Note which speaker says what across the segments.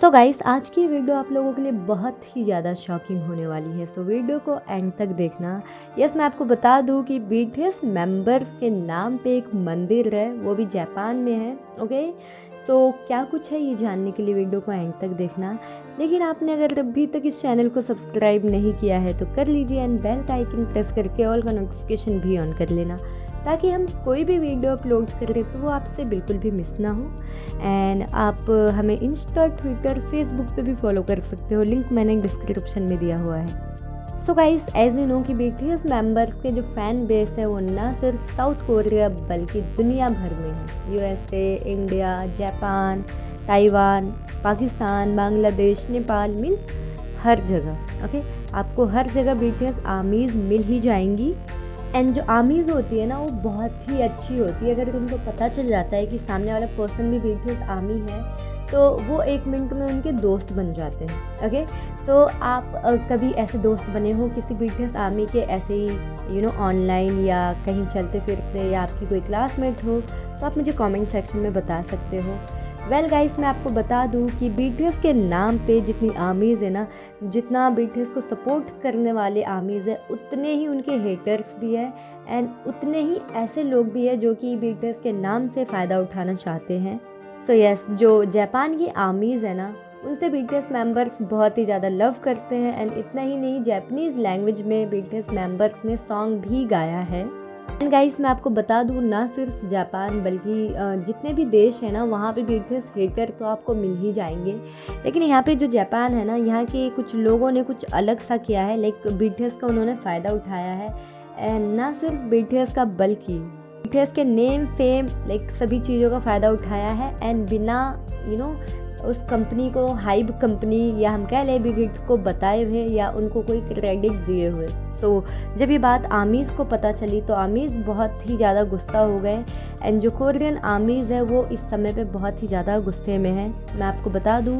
Speaker 1: सो so guys आज की video आप लोगों के लिए बहुत ही ज़्यादा शॉकिंग होने वाली है। सो so वीडियो को एंड तक देखना। यस मैं आपको बता दूँ कि बीटीएस मेंबर्स के नाम पे एक मंदिर है वो भी जापान में है ओके सो so, क्या कुछ है ये जानने के लिए वीडियो को एंड तक देखना। लेकिन आपने अगर अभी तक इस चैनल को सब्सक्राइब नहीं किया है तो कर लीजिए एंड बेल का आइकन प्रेस करके ऑल का नोटिफिकेशन भी ऑन कर लेना। ताकि हम कोई भी वीडियो अपलोड करें तो वो आपसे बिल्कुल भी मिस ना हो। एंड आप हमें इंस्टा ट्विटर फेसबुक पे भी फॉलो कर सकते हो। लिंक मैंने डिस्क्रिप्शन में दिया हुआ है। So guys as you know कि बीटीएस मेंबर्स के जो फ़ैन बेस है वो ना सिर्फ़ साउथ कोरिया बल्कि दुनिया भर में है। USA India Japan Taiwan Pakistan Bangladesh Nepal means हर जगह ओके okay? आपको हर जगह बीटीएस आर्मीज मिल ही जाएँगी। एंड जो आर्मीज़ होती है ना, वो बहुत ही अच्छी होती है। अगर तुमको पता चल जाता है कि सामने वाला पर्सन भी बीटीएस आर्मी है तो वो एक मिनट में उनके दोस्त बन जाते हैं ओके तो आप कभी ऐसे दोस्त बने हो किसी बीटीएस आर्मी के ऐसे ही यू नो ऑनलाइन या कहीं चलते फिरते या आपकी कोई क्लासमेट हो तो आप मुझे कमेंट सेक्शन में बता सकते हो। वेल गाइस मैं आपको बता दूँ कि बीटीएस के नाम पे जितनी आर्मीज़ है ना जितना बीटीएस को सपोर्ट करने वाले आर्मीज़ है उतने ही उनके हेटर्स भी है एंड उतने ही ऐसे लोग भी है जो कि बीटीएस के नाम से फ़ायदा उठाना चाहते हैं। सो so यस yes, जो जापान की आर्मीज़ है ना उनसे बीटीएस मेंबर्स बहुत ही ज़्यादा लव करते हैं एंड इतना ही नहीं जैपनीज़ लैंग्वेज में बीटीएस मेंबर्स ने सॉन्ग भी गाया है। एंड गाइस मैं आपको बता दूँ ना सिर्फ़ जापान बल्कि जितने भी देश हैं ना वहाँ पे बीटीएस हेटर तो आपको मिल ही जाएँगे। लेकिन यहाँ पे जो जापान है ना यहाँ के कुछ लोगों ने कुछ अलग सा किया है लाइक बीटीएस का उन्होंने फ़ायदा उठाया है। एंड ना सिर्फ़ बीटीएस का बल्कि बीटीएस के नेम फेम लाइक सभी चीज़ों का फ़ायदा उठाया है। एंड बिना यू you नो know, उस कंपनी को हाइब कंपनी या हम कह लें बिग को बताए हुए या उनको कोई क्रेडिट दिए हुए। तो जब ये बात आमीज़ को पता चली तो आमीज़ बहुत ही ज़्यादा गुस्सा हो गए। एंड जो कोरियन आमीज़ है, वो इस समय पे बहुत ही ज़्यादा गुस्से में है। मैं आपको बता दूँ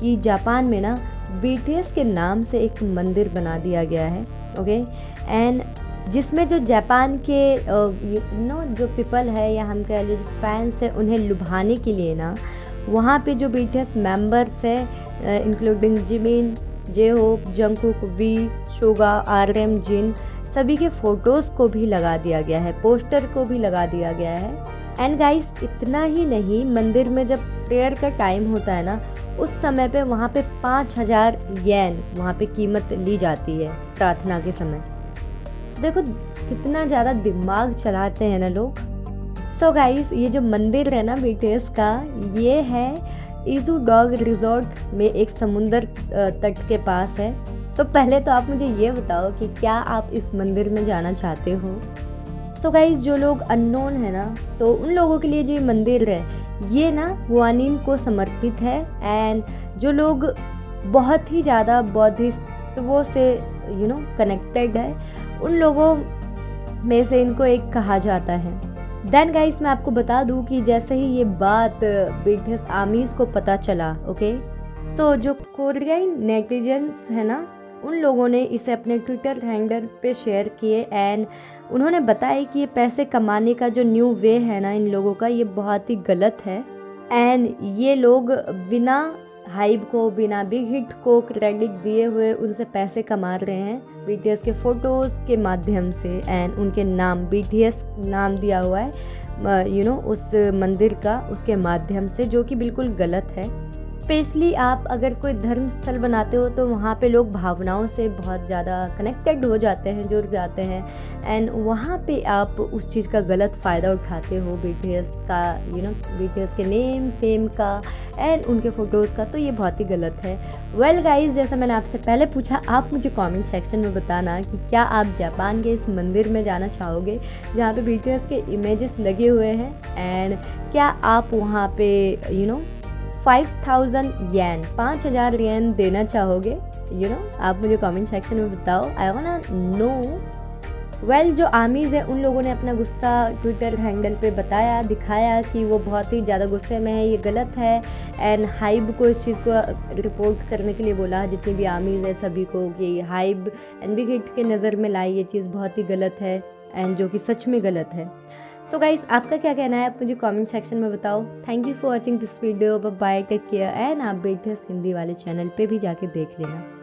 Speaker 1: कि जापान में ना बीटीएस के नाम से एक मंदिर बना दिया गया है, ओके? एंड जिसमें जो जापान के नो, जो पीपल है या हम कह लीजिए फैंस है, उन्हें लुभाने के लिए ना, वहाँ पे जो बीटीएस मेंबर्स है including Jimin J Hope Jungkook V Suga R M Jin, सभी के फ़ोटोज़ को भी लगा दिया गया है, पोस्टर को भी लगा दिया गया है। एंड गाइस इतना ही नहीं, मंदिर में जब प्रेयर का टाइम होता है ना, उस समय पे वहाँ पे पाँच हज़ार येन वहाँ पे कीमत ली जाती है, प्रार्थना के समय। देखो, कितना ज़्यादा दिमाग चलाते हैं ना लोग। सो so गाइस ये जो मंदिर है ना बीटीएस का, ये है ईजू डॉग रिजॉर्ट में एक समुंदर तट के पास है। तो पहले तो आप मुझे ये बताओ कि क्या आप इस मंदिर में जाना चाहते हो? तो गाइज़ जो लोग अननोन है ना तो उन लोगों के लिए जो ये मंदिर है, ये ना गुआनिन को समर्पित है एंड जो लोग बहुत ही ज़्यादा बौद्धिस्टों से यू नो कनेक्टेड है, उन लोगों में से इनको एक कहा जाता है। देन गाइस मैं आपको बता दूँ कि जैसे ही ये बात बिगनेस आर्मीज को पता चला ओके तो जो कोरियाई नेटिजन्स है ना उन लोगों ने इसे अपने ट्विटर हैंडल पे शेयर किए एंड उन्होंने बताया कि ये पैसे कमाने का जो न्यू वे है ना इन लोगों का, ये बहुत ही गलत है। एंड ये लोग बिना हाइब को, बिना बिग हिट को क्रेडिट दिए हुए उनसे पैसे कमा रहे हैं बीटीएस के फ़ोटोज़ के माध्यम से एंड उनके नाम बीटीएस नाम दिया हुआ है यू नो उस मंदिर का, उसके माध्यम से, जो कि बिल्कुल गलत है। स्पेशली आप अगर कोई धर्म स्थल बनाते हो तो वहाँ पे लोग भावनाओं से बहुत ज़्यादा कनेक्टेड हो जाते हैं जुड़ जाते हैं। एंड वहाँ पे आप उस चीज़ का गलत फ़ायदा उठाते हो बीटीएस का यू नो बीटीएस के नेम फेम का एंड उनके फ़ोटोज़ का तो ये बहुत ही गलत है। वेल well गाइज़ जैसा मैंने आपसे पहले पूछा आप मुझे कमेंट सेक्शन में बताना कि क्या आप जापान के इस मंदिर में जाना चाहोगे जहाँ पे बी के इमेजेस लगे हुए हैं एंड क्या आप वहाँ पे you you know know, five thousand yen पाँच हज़ार येन देना चाहोगे यू you नो know, आप मुझे कमेंट सेक्शन में बताओ। आई वाना नो वेल जो आर्मीज़ है उन लोगों ने अपना गुस्सा ट्विटर हैंडल पे बताया दिखाया कि वो बहुत ही ज़्यादा गुस्से में है ये गलत है। एंड हाइब को इस चीज़ को रिपोर्ट करने के लिए बोला जितनी भी आर्मीज़ है सभी को कि हाइब एंड बिग हिट के नज़र में लाई ये चीज़ बहुत ही गलत है एंड जो कि सच में गलत है। सो गाइज़ आपका क्या कहना है? आप मुझे कॉमेंट सेक्शन में बताओ। Thank you for watching this video bye take care and आप बेटे हिंदी वाले चैनल पे भी जाके देख लेना।